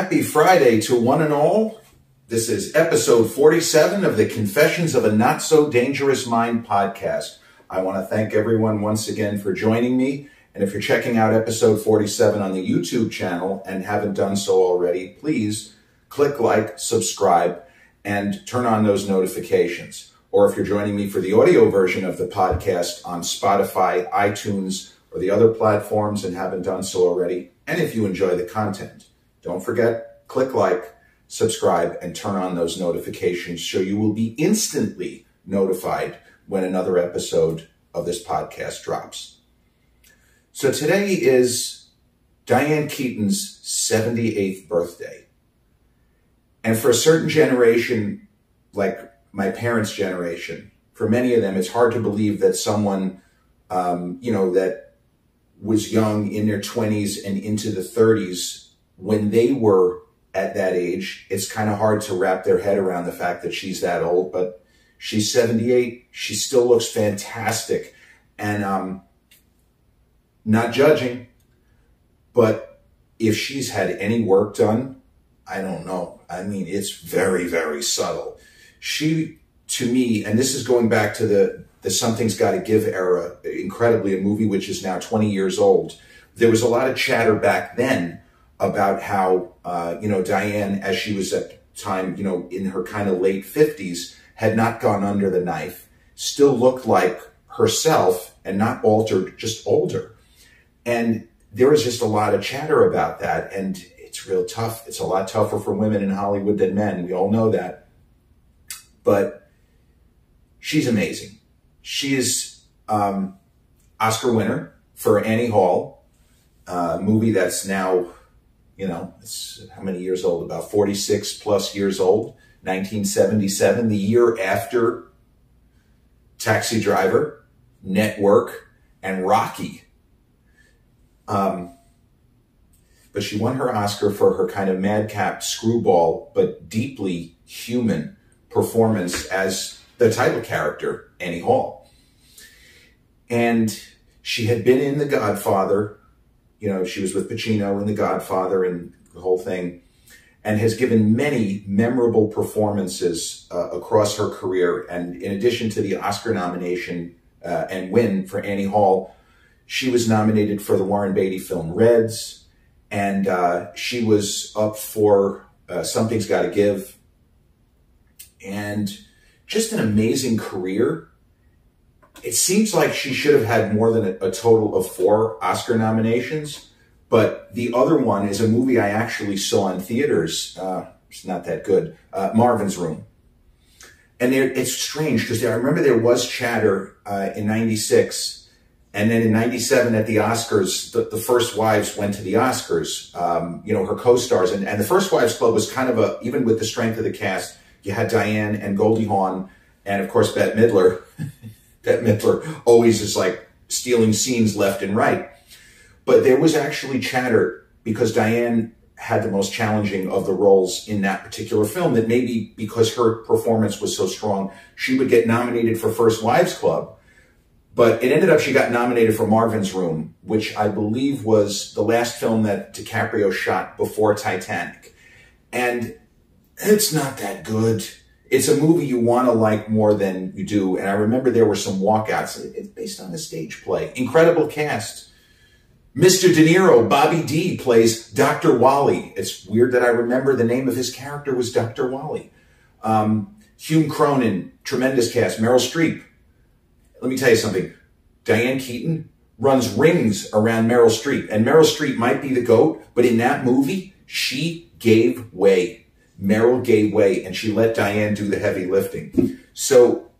Happy Friday to one and all. This is episode 47 of the Confessions of a Not So Dangerous Mind podcast. I want to thank everyone once again for joining me. And if you're checking out episode 47 on the YouTube channel and haven't done so already, please click like, subscribe, and turn on those notifications. Or if you're joining me for the audio version of the podcast on Spotify, iTunes, or the other platforms and haven't done so already, and if you enjoy the content, don't forget, click like, subscribe, and turn on those notifications so you will be instantly notified when another episode of this podcast drops. So today is Diane Keaton's 78th birthday. And for a certain generation, like my parents' generation, for many of them, it's hard to believe that someone, um, you know, that was young in their 20s and into the 30s when they were at that age, it's kind of hard to wrap their head around the fact that she's that old, but she's 78. She still looks fantastic. And um, not judging, but if she's had any work done, I don't know. I mean, it's very, very subtle. She, to me, and this is going back to the, the Something's Gotta Give era, incredibly, a movie which is now 20 years old. There was a lot of chatter back then about how, uh, you know, Diane, as she was at the time, you know, in her kind of late 50s, had not gone under the knife, still looked like herself and not altered, just older. And there was just a lot of chatter about that. And it's real tough. It's a lot tougher for women in Hollywood than men. We all know that. But she's amazing. She is um, Oscar winner for Annie Hall, a movie that's now you know, it's how many years old? About 46 plus years old, 1977, the year after Taxi Driver, Network, and Rocky. Um, but she won her Oscar for her kind of madcap screwball, but deeply human performance as the title character, Annie Hall. And she had been in The Godfather you know, she was with Pacino in The Godfather and the whole thing, and has given many memorable performances uh, across her career. And in addition to the Oscar nomination uh, and win for Annie Hall, she was nominated for the Warren Beatty film Reds, and uh, she was up for uh, Something's Gotta Give. And just an amazing career it seems like she should have had more than a, a, total of four Oscar nominations. But the other one is a movie I actually saw in theaters. Uh, it's not that good. Uh, Marvin's Room. And it's strange because I remember there was chatter uh, in 96. And then in 97 at the Oscars, the, the First Wives went to the Oscars, um, you know, her co-stars. And, and the First Wives Club was kind of a, even with the strength of the cast, you had Diane and Goldie Hawn and of course Bette Midler. Bette Midler always is like stealing scenes left and right. But there was actually chatter because Diane had the most challenging of the roles in that particular film that maybe because her performance was so strong, she would get nominated for First Wives Club. But it ended up she got nominated for Marvin's Room, which I believe was the last film that DiCaprio shot before Titanic. And it's not that good it's a movie you want to like more than you do. And I remember there were some walkouts. It's based on a stage play. Incredible cast. Mr. De Niro, Bobby D plays Dr. Wally. It's weird that I remember the name of his character was Dr. Wally. Um, Hume Cronyn, tremendous cast. Meryl Streep. Let me tell you something. Diane Keaton runs rings around Meryl Streep. And Meryl Streep might be the GOAT, but in that movie, she gave way. Meryl gave way and she let Diane do the heavy lifting. So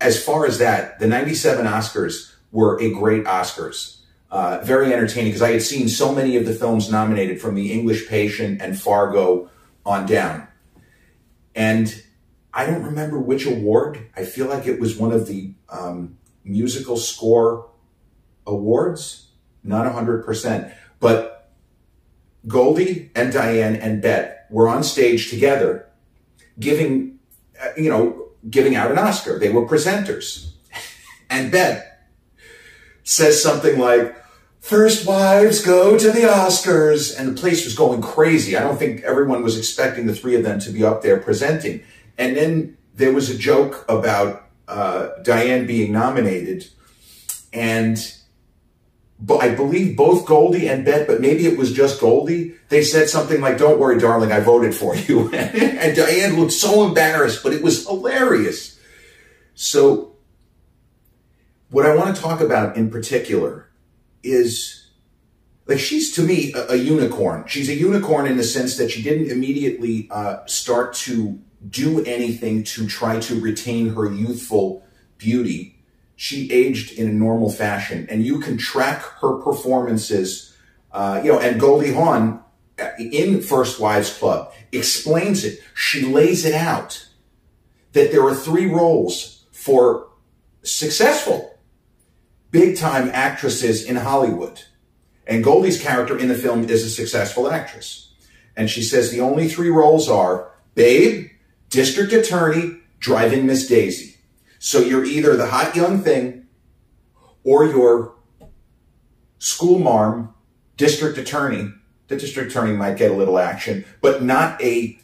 as far as that, the 97 Oscars were a great Oscars. Uh, very entertaining because I had seen so many of the films nominated from The English Patient and Fargo on down. And I don't remember which award. I feel like it was one of the um, musical score awards. Not 100%. But Goldie and Diane and Bette were on stage together giving, uh, you know, giving out an Oscar. They were presenters. and Ben says something like, First wives go to the Oscars. And the place was going crazy. I don't think everyone was expecting the three of them to be up there presenting. And then there was a joke about uh, Diane being nominated. And I believe both Goldie and Bette, but maybe it was just Goldie. They said something like, don't worry, darling, I voted for you. and Diane looked so embarrassed, but it was hilarious. So what I want to talk about in particular is like she's to me a, a unicorn. She's a unicorn in the sense that she didn't immediately uh, start to do anything to try to retain her youthful beauty she aged in a normal fashion, and you can track her performances. Uh, you know, and Goldie Hawn uh, in First Wives Club explains it. She lays it out that there are three roles for successful big time actresses in Hollywood. And Goldie's character in the film is a successful actress. And she says the only three roles are babe, district attorney, driving Miss Daisy. So you're either the hot young thing or you're school marm, district attorney. The district attorney might get a little action, but not a,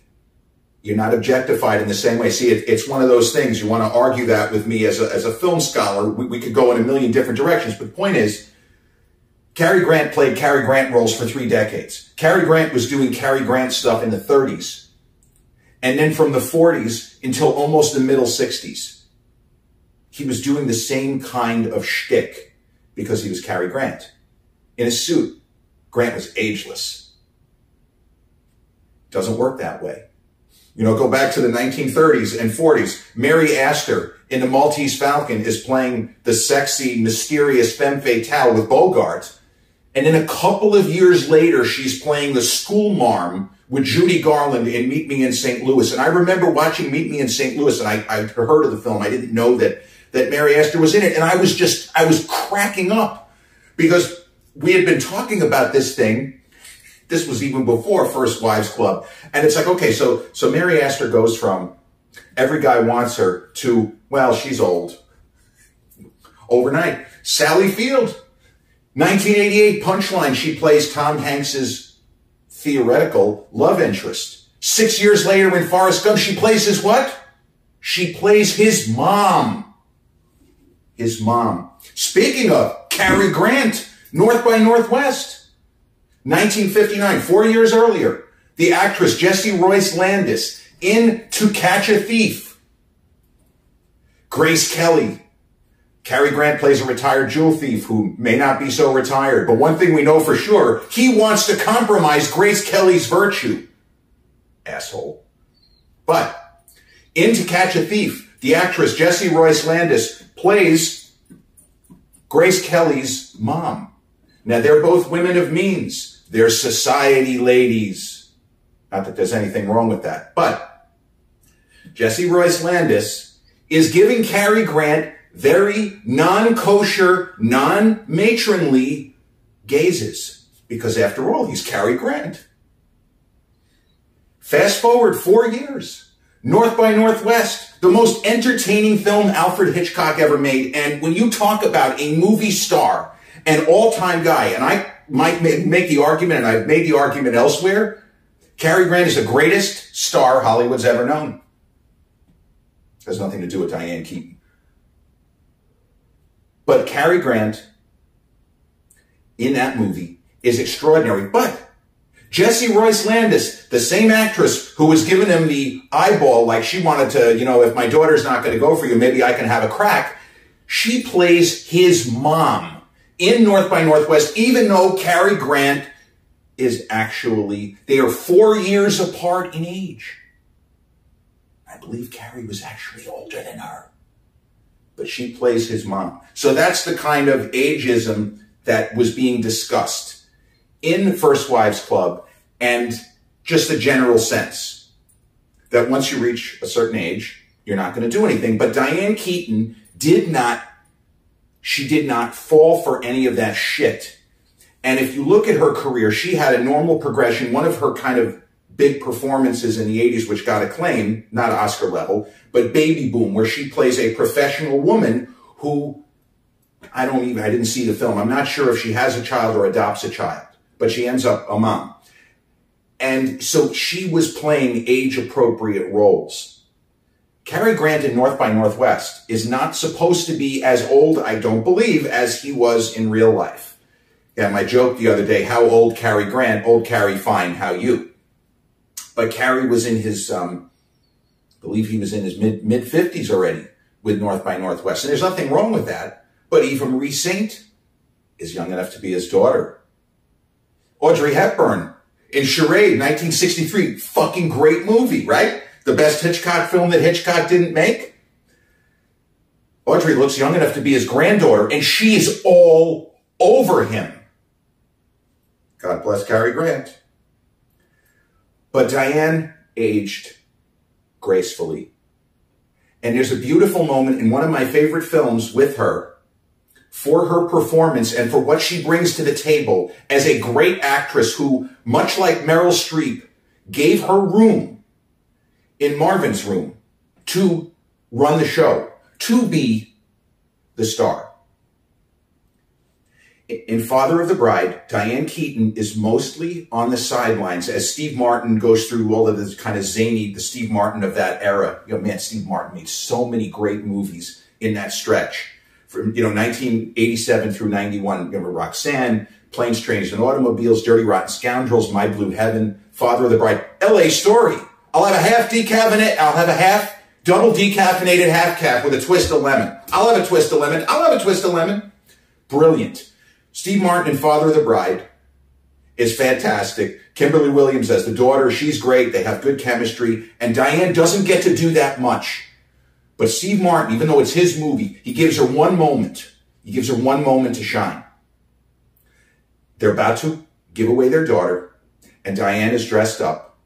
you're not objectified in the same way. See, it, it's one of those things. You want to argue that with me as a, as a film scholar. We, we could go in a million different directions, but the point is, Cary Grant played Cary Grant roles for three decades. Cary Grant was doing Cary Grant stuff in the 30s. And then from the 40s until almost the middle 60s he was doing the same kind of shtick because he was Cary Grant. In a suit, Grant was ageless. Doesn't work that way. You know, go back to the 1930s and 40s. Mary Astor in The Maltese Falcon is playing the sexy, mysterious femme fatale with Bogart. And then a couple of years later, she's playing the school marm with Judy Garland in Meet Me in St. Louis. And I remember watching Meet Me in St. Louis, and I, I heard of the film. I didn't know that that Mary Astor was in it. And I was just, I was cracking up because we had been talking about this thing. This was even before First Wives Club. And it's like, okay, so, so Mary Astor goes from every guy wants her to, well, she's old. Overnight. Sally Field, 1988 punchline. She plays Tom Hanks's theoretical love interest. Six years later in Forrest Gump, she plays his what? She plays his mom his mom. Speaking of Cary Grant, North by Northwest, 1959, four years earlier, the actress Jessie Royce Landis in To Catch a Thief. Grace Kelly. Cary Grant plays a retired jewel thief who may not be so retired, but one thing we know for sure, he wants to compromise Grace Kelly's virtue. Asshole. But in To Catch a Thief, the actress Jessie Royce Landis plays Grace Kelly's mom. Now, they're both women of means. They're society ladies. Not that there's anything wrong with that. But Jessie Royce Landis is giving Cary Grant very non-kosher, non-matronly gazes. Because after all, he's Cary Grant. Fast forward four years. North by Northwest, the most entertaining film Alfred Hitchcock ever made. And when you talk about a movie star, an all-time guy, and I might make the argument, and I've made the argument elsewhere, Cary Grant is the greatest star Hollywood's ever known. Has nothing to do with Diane Keaton. But Cary Grant in that movie is extraordinary. But Jessie Royce Landis, the same actress who was giving him the eyeball like she wanted to, you know, if my daughter's not going to go for you, maybe I can have a crack. She plays his mom in North by Northwest, even though Cary Grant is actually, they are four years apart in age. I believe Cary was actually older than her, but she plays his mom. So that's the kind of ageism that was being discussed in First Wives Club and just the general sense that once you reach a certain age, you're not going to do anything. But Diane Keaton did not, she did not fall for any of that shit. And if you look at her career, she had a normal progression. One of her kind of big performances in the 80s, which got acclaim, not Oscar level, but Baby Boom, where she plays a professional woman who I don't even, I didn't see the film. I'm not sure if she has a child or adopts a child, but she ends up a mom. And so she was playing age appropriate roles. Cary Grant in North by Northwest is not supposed to be as old, I don't believe, as he was in real life. Yeah, my joke the other day, how old Cary Grant? Old Cary, fine, how you? But Cary was in his, um, I believe he was in his mid, mid 50s already with North by Northwest. And there's nothing wrong with that. But Eva Marie Saint is young enough to be his daughter. Audrey Hepburn in Charade, 1963. Fucking great movie, right? The best Hitchcock film that Hitchcock didn't make. Audrey looks young enough to be his granddaughter, and she is all over him. God bless Cary Grant. But Diane aged gracefully. And there's a beautiful moment in one of my favorite films with her for her performance and for what she brings to the table as a great actress who, much like Meryl Streep, gave her room in Marvin's room to run the show, to be the star. In Father of the Bride, Diane Keaton is mostly on the sidelines as Steve Martin goes through all of this kind of zany, the Steve Martin of that era. You know, man, Steve Martin made so many great movies in that stretch. From, you know, 1987 through 91, remember Roxanne, Planes, Trains, and Automobiles, Dirty Rotten Scoundrels, My Blue Heaven, Father of the Bride, LA Story. I'll have a half decaffeinated, I'll have a half double decaffeinated half cap with a twist of lemon. I'll have a twist of lemon. I'll have a twist of lemon. Brilliant. Steve Martin and Father of the Bride is fantastic. Kimberly Williams as the daughter, she's great. They have good chemistry. And Diane doesn't get to do that much. But Steve Martin, even though it's his movie, he gives her one moment. He gives her one moment to shine. They're about to give away their daughter, and Diane is dressed up.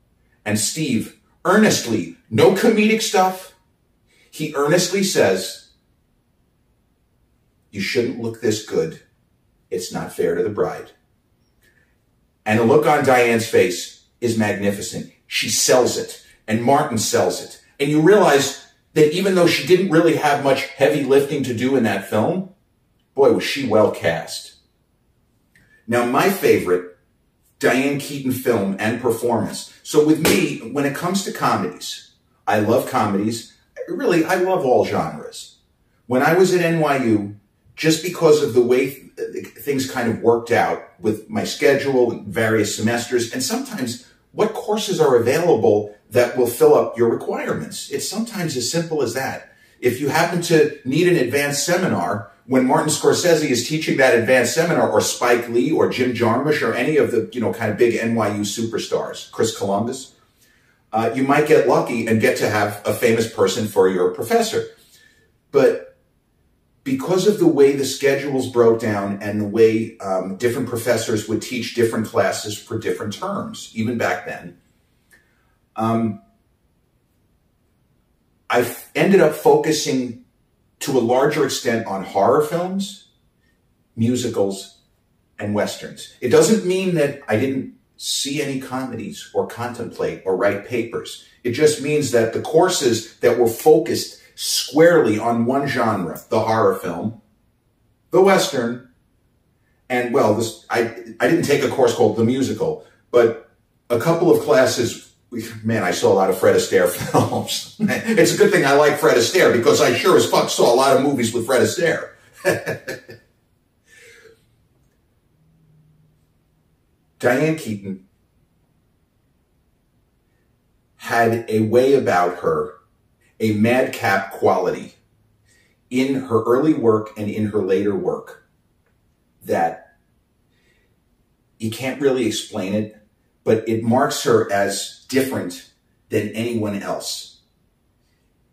And Steve, earnestly, no comedic stuff, he earnestly says, You shouldn't look this good it's not fair to the bride. And the look on Diane's face is magnificent. She sells it, and Martin sells it. And you realize that even though she didn't really have much heavy lifting to do in that film, boy, was she well cast. Now, my favorite Diane Keaton film and performance. So with me, when it comes to comedies, I love comedies. Really, I love all genres. When I was at NYU, just because of the way things kind of worked out with my schedule, various semesters, and sometimes what courses are available that will fill up your requirements. It's sometimes as simple as that. If you happen to need an advanced seminar, when Martin Scorsese is teaching that advanced seminar, or Spike Lee, or Jim Jarmusch, or any of the you know kind of big NYU superstars, Chris Columbus, uh, you might get lucky and get to have a famous person for your professor. But because of the way the schedules broke down and the way um, different professors would teach different classes for different terms, even back then, um, I ended up focusing to a larger extent on horror films, musicals, and westerns. It doesn't mean that I didn't see any comedies or contemplate or write papers. It just means that the courses that were focused squarely on one genre, the horror film, the Western, and well, this, I, I didn't take a course called the musical, but a couple of classes, man, I saw a lot of Fred Astaire films. it's a good thing I like Fred Astaire because I sure as fuck saw a lot of movies with Fred Astaire. Diane Keaton had a way about her a madcap quality in her early work and in her later work that you can't really explain it, but it marks her as different than anyone else,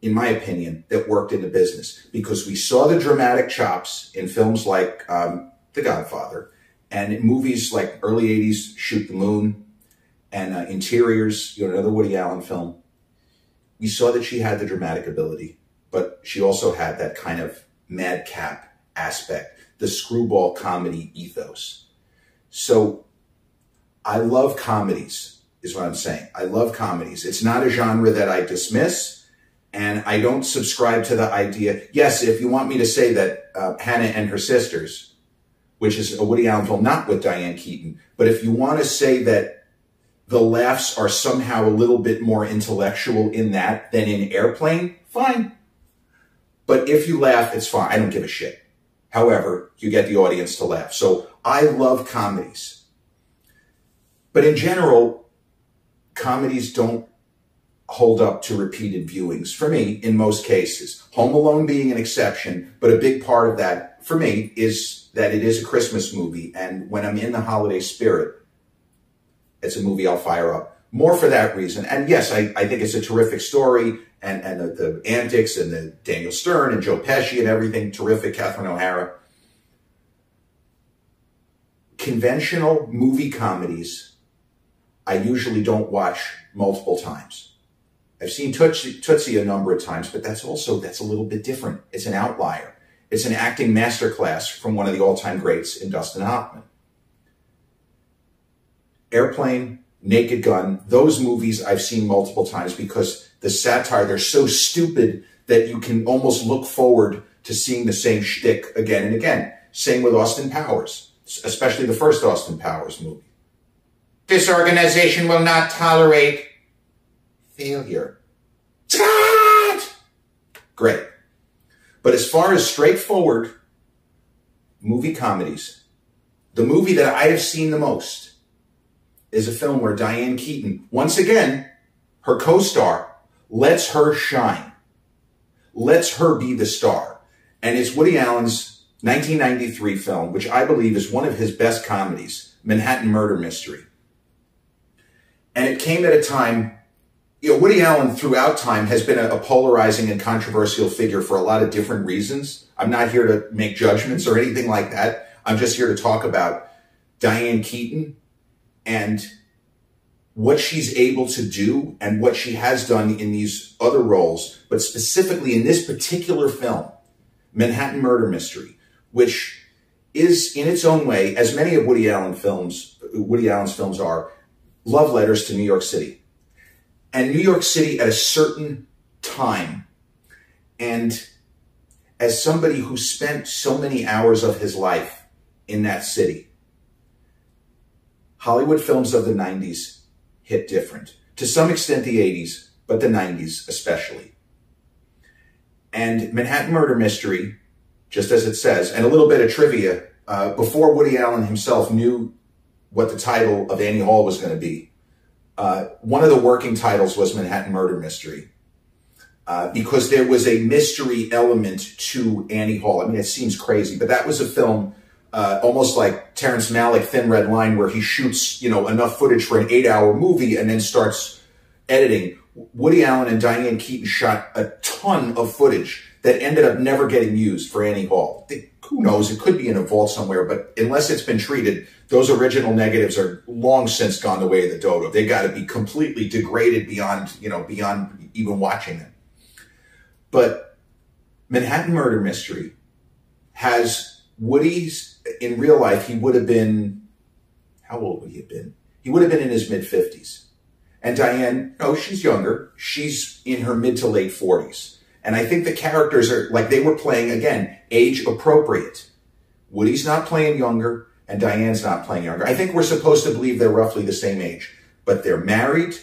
in my opinion, that worked in the business. Because we saw the dramatic chops in films like um, The Godfather and movies like early 80s Shoot the Moon and uh, Interiors, you know, another Woody Allen film we saw that she had the dramatic ability, but she also had that kind of madcap aspect, the screwball comedy ethos. So I love comedies, is what I'm saying. I love comedies. It's not a genre that I dismiss, and I don't subscribe to the idea. Yes, if you want me to say that uh, Hannah and her sisters, which is a Woody Allen film, not with Diane Keaton, but if you want to say that the laughs are somehow a little bit more intellectual in that than in Airplane, fine. But if you laugh, it's fine. I don't give a shit. However, you get the audience to laugh. So I love comedies. But in general, comedies don't hold up to repeated viewings for me in most cases. Home Alone being an exception, but a big part of that for me is that it is a Christmas movie. And when I'm in the holiday spirit, it's a movie I'll fire up. More for that reason. And yes, I, I think it's a terrific story and, and the, the antics and the Daniel Stern and Joe Pesci and everything. Terrific. Catherine O'Hara. Conventional movie comedies, I usually don't watch multiple times. I've seen Tootsie, Tootsie a number of times, but that's also, that's a little bit different. It's an outlier. It's an acting masterclass from one of the all-time greats in Dustin Hoffman. Airplane, Naked Gun, those movies I've seen multiple times because the satire, they're so stupid that you can almost look forward to seeing the same shtick again and again. Same with Austin Powers, especially the first Austin Powers movie. This organization will not tolerate failure. Scott! Great. But as far as straightforward movie comedies, the movie that I have seen the most is a film where Diane Keaton, once again, her co-star, lets her shine, lets her be the star. And it's Woody Allen's 1993 film, which I believe is one of his best comedies, Manhattan Murder Mystery. And it came at a time, you know, Woody Allen throughout time has been a, a polarizing and controversial figure for a lot of different reasons. I'm not here to make judgments or anything like that. I'm just here to talk about Diane Keaton and what she's able to do and what she has done in these other roles, but specifically in this particular film, Manhattan Murder Mystery, which is in its own way, as many of Woody Allen films, Woody Allen's films are, love letters to New York City. And New York City at a certain time. And as somebody who spent so many hours of his life in that city, Hollywood films of the 90s hit different. To some extent, the 80s, but the 90s especially. And Manhattan Murder Mystery, just as it says, and a little bit of trivia, uh, before Woody Allen himself knew what the title of Annie Hall was going to be, uh, one of the working titles was Manhattan Murder Mystery. Uh, because there was a mystery element to Annie Hall. I mean, it seems crazy, but that was a film uh, almost like Terrence Malick, Thin Red Line, where he shoots, you know, enough footage for an eight-hour movie and then starts editing. Woody Allen and Diane Keaton shot a ton of footage that ended up never getting used for any. They, who knows? It could be in a vault somewhere, but unless it's been treated, those original negatives are long since gone the way of the dodo. They got to be completely degraded beyond, you know, beyond even watching them. But Manhattan Murder Mystery has Woody's in real life, he would have been, how old would he have been? He would have been in his mid 50s. And Diane, no, she's younger. She's in her mid to late 40s. And I think the characters are like they were playing, again, age appropriate. Woody's not playing younger and Diane's not playing younger. I think we're supposed to believe they're roughly the same age, but they're married.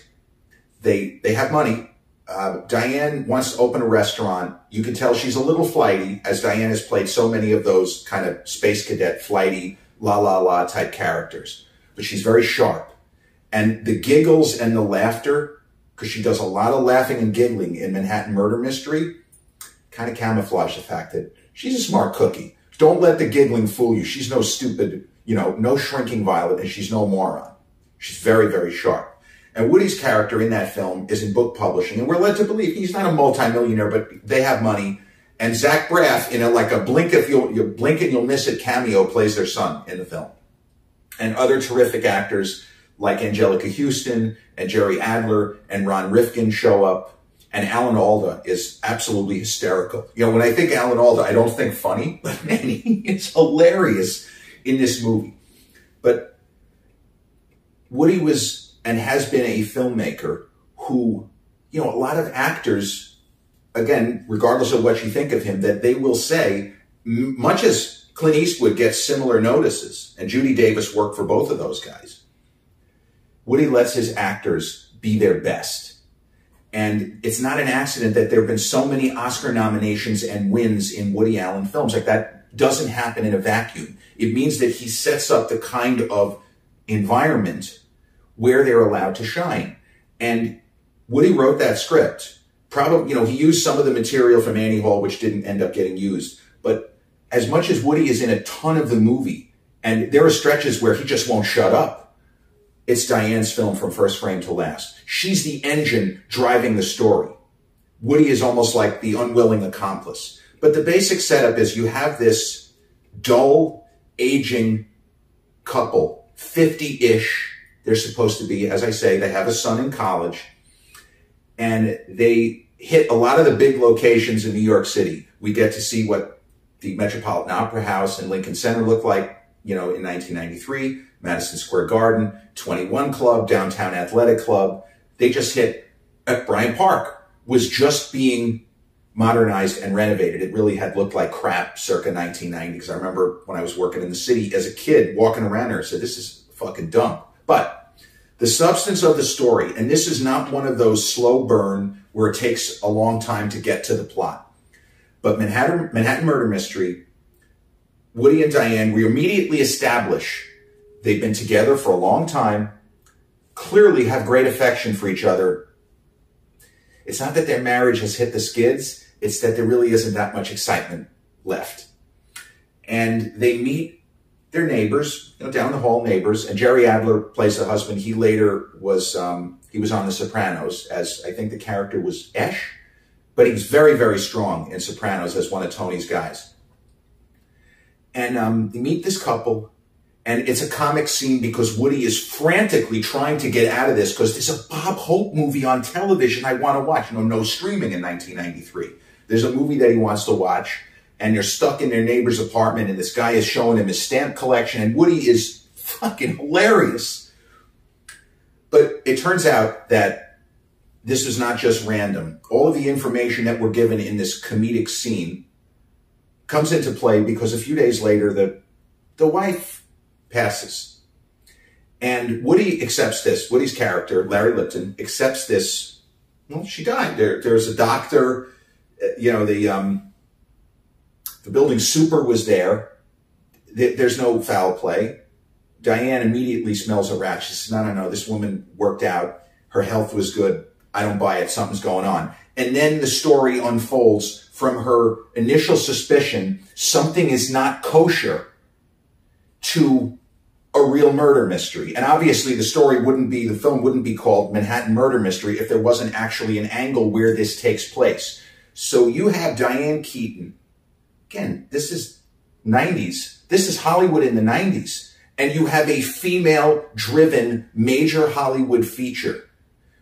They, they have money. Uh, Diane wants to open a restaurant. You can tell she's a little flighty, as Diane has played so many of those kind of space cadet, flighty, la la la type characters. But she's very sharp. And the giggles and the laughter, because she does a lot of laughing and giggling in Manhattan Murder Mystery, kind of camouflage the fact that she's a smart cookie. Don't let the giggling fool you. She's no stupid, you know, no shrinking violet, and she's no moron. She's very, very sharp. And Woody's character in that film is in book publishing, and we're led to believe he's not a multimillionaire, but they have money. And Zach Braff, in a like a blink if you'll, you blink and you'll miss it cameo, plays their son in the film. And other terrific actors like Anjelica Huston and Jerry Adler and Ron Rifkin show up. And Alan Alda is absolutely hysterical. You know, when I think Alan Alda, I don't think funny, but man, he is hilarious in this movie. But Woody was and has been a filmmaker who, you know, a lot of actors, again, regardless of what you think of him, that they will say, much as Clint Eastwood gets similar notices, and Judy Davis worked for both of those guys, Woody lets his actors be their best. And it's not an accident that there have been so many Oscar nominations and wins in Woody Allen films. Like that doesn't happen in a vacuum. It means that he sets up the kind of environment where they're allowed to shine. And Woody wrote that script. Probably, you know, he used some of the material from Annie Hall, which didn't end up getting used. But as much as Woody is in a ton of the movie, and there are stretches where he just won't shut up, it's Diane's film from first frame to last. She's the engine driving the story. Woody is almost like the unwilling accomplice. But the basic setup is you have this dull, aging couple, 50 ish. They're supposed to be, as I say, they have a son in college and they hit a lot of the big locations in New York City. We get to see what the Metropolitan Opera House and Lincoln Center looked like, you know, in 1993, Madison Square Garden, 21 Club, Downtown Athletic Club. They just hit at Bryant Park was just being modernized and renovated. It really had looked like crap circa 1990. Because I remember when I was working in the city as a kid, walking around there, I said, "This is fucking dumb." But the substance of the story, and this is not one of those slow burn where it takes a long time to get to the plot. But Manhattan, Manhattan Murder Mystery, Woody and Diane, we immediately establish they've been together for a long time, clearly have great affection for each other. It's not that their marriage has hit the skids, it's that there really isn't that much excitement left. And they meet their neighbors, you know, down the hall neighbors, and Jerry Adler plays the husband. He later was um, he was on The Sopranos as I think the character was Hesh, but he was very very strong in Sopranos as one of Tony's guys. And um, you meet this couple, and it's a comic scene because Woody is frantically trying to get out of this because there's a Bob Hope movie on television I want to watch. You know, no streaming in 1993. There's a movie that he wants to watch and they're stuck in their neighbor's apartment and this guy is showing him his stamp collection and Woody is fucking hilarious. But it turns out that this is not just random. All of the information that we're given in this comedic scene comes into play because a few days later the the wife passes. And Woody accepts this. Woody's character, Larry Lipton, accepts this. Well, she died. There, there's a doctor. You know, the um, the building super was there. There's no foul play. Diane immediately smells a rat. She says, no, no, no, this woman worked out. Her health was good. I don't buy it. Something's going on. And then the story unfolds from her initial suspicion, something is not kosher to a real murder mystery. And obviously the story wouldn't be, the film wouldn't be called Manhattan Murder Mystery if there wasn't actually an angle where this takes place. So you have Diane Keaton Again, this is 90s. This is Hollywood in the 90s. And you have a female driven major Hollywood feature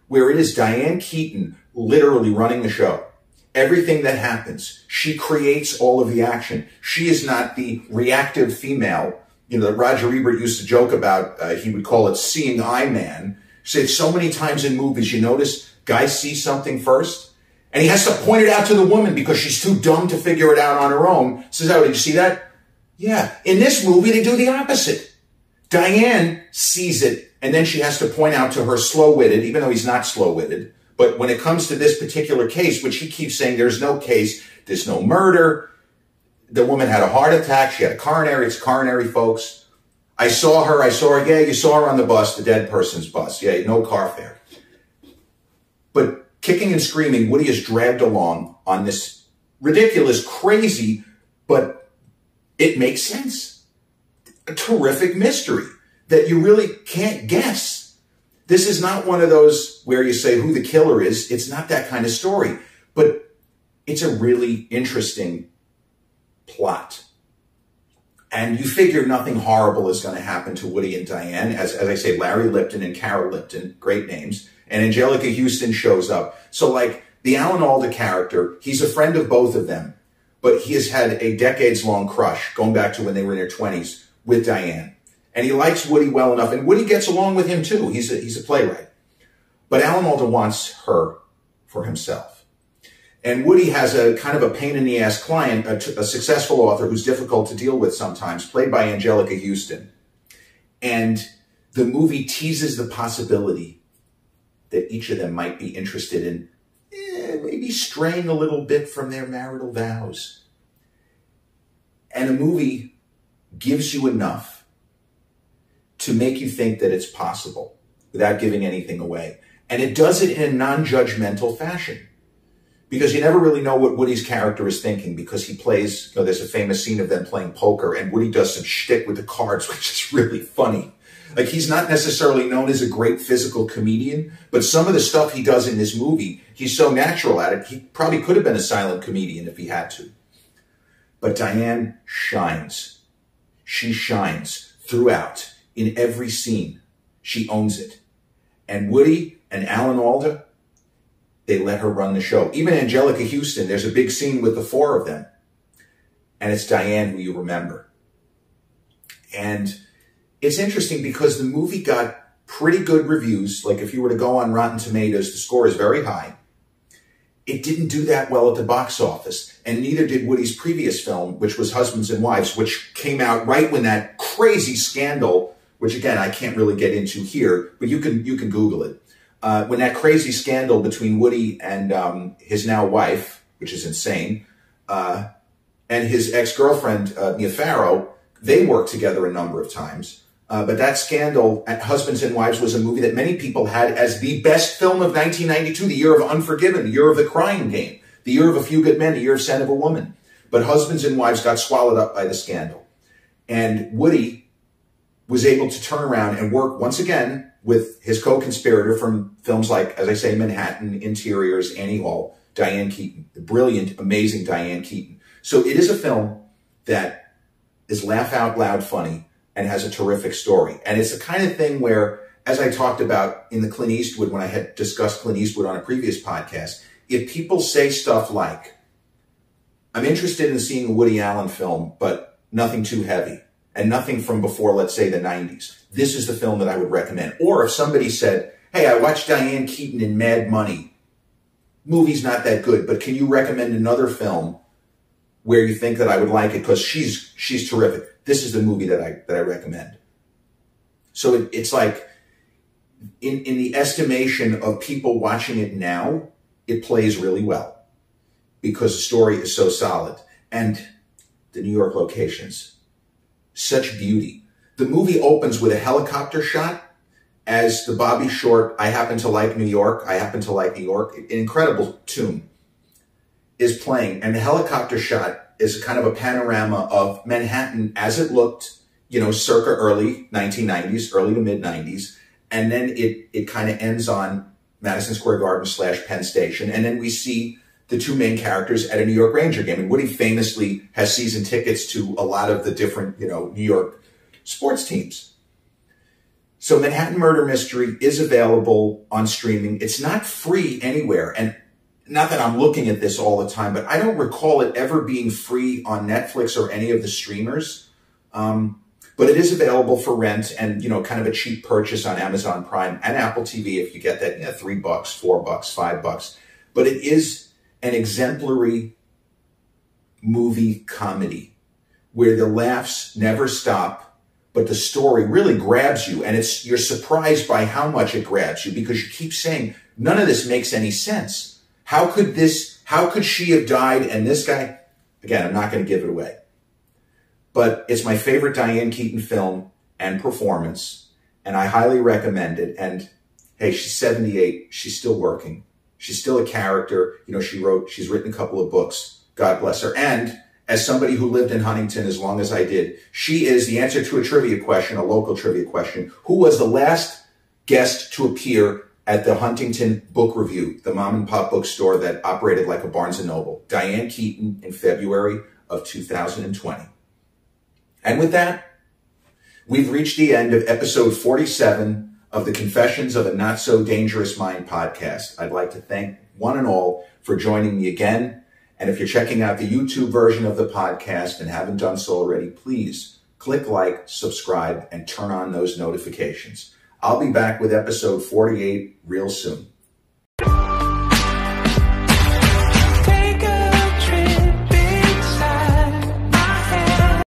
where it is Diane Keaton literally running the show. Everything that happens, she creates all of the action. She is not the reactive female. You know, Roger Ebert used to joke about, uh, he would call it seeing eye man. Say so many times in movies, you notice guys see something first and he has to point it out to the woman because she's too dumb to figure it out on her own. Says, oh, did you see that? Yeah. In this movie, they do the opposite. Diane sees it, and then she has to point out to her slow-witted, even though he's not slow-witted. But when it comes to this particular case, which he keeps saying there's no case, there's no murder, the woman had a heart attack, she had a coronary, it's coronary, folks. I saw her, I saw her, yeah, you saw her on the bus, the dead person's bus. Yeah, no car fare. But kicking and screaming, Woody is dragged along on this ridiculous, crazy, but it makes sense. A terrific mystery that you really can't guess. This is not one of those where you say who the killer is. It's not that kind of story, but it's a really interesting plot. And you figure nothing horrible is going to happen to Woody and Diane. As, as I say, Larry Lipton and Carol Lipton, great names and Anjelica Huston shows up. So like the Alan Alda character, he's a friend of both of them, but he has had a decades long crush going back to when they were in their twenties with Diane. And he likes Woody well enough and Woody gets along with him too. He's a, he's a playwright. But Alan Alda wants her for himself. And Woody has a kind of a pain in the ass client, a, successful author who's difficult to deal with sometimes, played by Anjelica Huston. And the movie teases the possibility that each of them might be interested in eh, maybe straying a little bit from their marital vows. And a movie gives you enough to make you think that it's possible without giving anything away. And it does it in a non-judgmental fashion because you never really know what Woody's character is thinking because he plays, you know, there's a famous scene of them playing poker and Woody does some shtick with the cards, which is really funny. Like he's not necessarily known as a great physical comedian, but some of the stuff he does in this movie, he's so natural at it. He probably could have been a silent comedian if he had to. But Diane shines. She shines throughout in every scene. She owns it. And Woody and Alan Alda, they let her run the show. Even Anjelica Huston, there's a big scene with the four of them. And it's Diane who you remember. And it's interesting because the movie got pretty good reviews. Like if you were to go on Rotten Tomatoes, the score is very high. It didn't do that well at the box office, and neither did Woody's previous film, which was Husbands and Wives, which came out right when that crazy scandal, which again I can't really get into here, but you can you can Google it. Uh, when that crazy scandal between Woody and um, his now wife, which is insane, uh, and his ex girlfriend uh, Mia Farrow, they worked together a number of times. Uh, but that scandal at Husbands and Wives was a movie that many people had as the best film of 1992, the year of Unforgiven, the year of the crying game, the year of A Few Good Men, the year of Scent of a Woman. But Husbands and Wives got swallowed up by the scandal. And Woody was able to turn around and work once again with his co-conspirator from films like, as I say, Manhattan, Interiors, Annie Hall, Diane Keaton, the brilliant, amazing Diane Keaton. So it is a film that is laugh out loud funny and has a terrific story. And it's the kind of thing where, as I talked about in the Clint Eastwood, when I had discussed Clint Eastwood on a previous podcast, if people say stuff like, I'm interested in seeing a Woody Allen film, but nothing too heavy and nothing from before, let's say, the 90s. This is the film that I would recommend. Or if somebody said, Hey, I watched Diane Keaton in Mad Money. Movie's not that good, but can you recommend another film where you think that I would like it? Because she's, she's terrific this is the movie that I that I recommend. So it, it's like in in the estimation of people watching it now, it plays really well because the story is so solid and the New York locations, such beauty. The movie opens with a helicopter shot as the Bobby Short, I happen to like New York, I happen to like New York, an incredible tune is playing and the helicopter shot is kind of a panorama of Manhattan as it looked, you know, circa early 1990s, early to mid 90s. And then it, it kind of ends on Madison Square Garden slash Penn Station. And then we see the two main characters at a New York Ranger game. And Woody famously has season tickets to a lot of the different, you know, New York sports teams. So Manhattan Murder Mystery is available on streaming. It's not free anywhere. And not that I'm looking at this all the time, but I don't recall it ever being free on Netflix or any of the streamers. Um, but it is available for rent and, you know, kind of a cheap purchase on Amazon Prime and Apple TV if you get that, you know, three bucks, four bucks, five bucks. But it is an exemplary movie comedy where the laughs never stop, but the story really grabs you and it's, you're surprised by how much it grabs you because you keep saying, none of this makes any sense. How could this, how could she have died and this guy? Again, I'm not going to give it away. But it's my favorite Diane Keaton film and performance, and I highly recommend it. And hey, she's 78. She's still working. She's still a character. You know, she wrote, she's written a couple of books. God bless her. And as somebody who lived in Huntington as long as I did, she is the answer to a trivia question, a local trivia question. Who was the last guest to appear at the Huntington Book Revue, the mom and pop bookstore that operated like a Barnes and Noble. Diane Keaton in February of 2020. And with that, we've reached the end of episode 47 of the Confessions of a Not So Dangerous Mind podcast. I'd like to thank one and all for joining me again. And if you're checking out the YouTube version of the podcast and haven't done so already, please click like, subscribe, and turn on those notifications. I'll be back with episode 48 real soon.